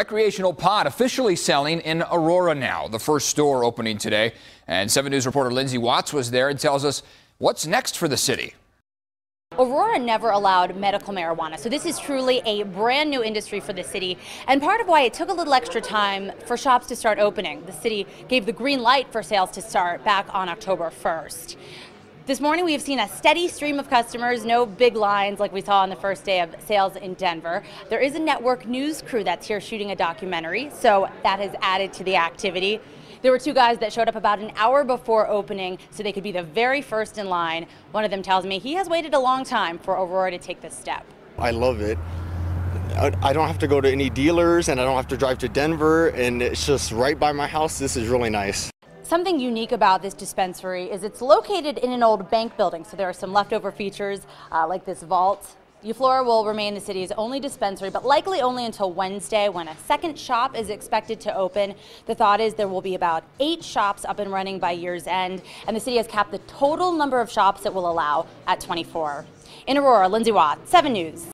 Recreational pot officially selling in Aurora now. The first store opening today. And 7 News reporter Lindsay Watts was there and tells us what's next for the city. Aurora never allowed medical marijuana, so this is truly a brand new industry for the city. And part of why it took a little extra time for shops to start opening. The city gave the green light for sales to start back on October 1st. This morning we have seen a steady stream of customers, no big lines like we saw on the first day of sales in Denver. There is a network news crew that's here shooting a documentary, so that has added to the activity. There were two guys that showed up about an hour before opening so they could be the very first in line. One of them tells me he has waited a long time for Aurora to take this step. I love it. I don't have to go to any dealers and I don't have to drive to Denver and it's just right by my house. This is really nice. Something unique about this dispensary is it's located in an old bank building, so there are some leftover features uh, like this vault. Euflora will remain the city's only dispensary, but likely only until Wednesday when a second shop is expected to open. The thought is there will be about eight shops up and running by year's end, and the city has capped the total number of shops it will allow at 24. In Aurora, Lindsay Watt, 7 News.